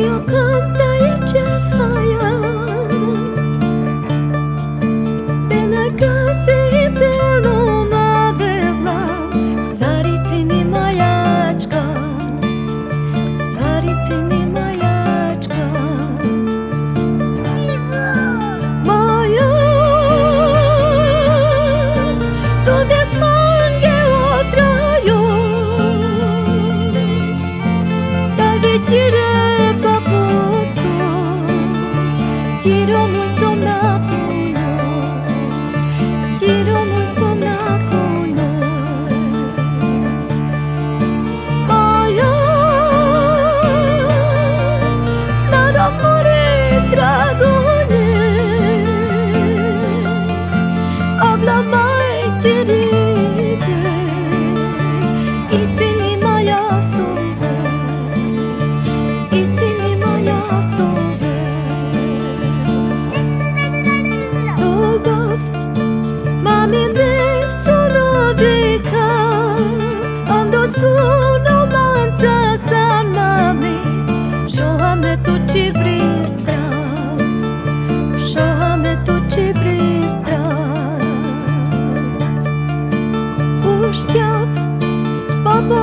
有又 did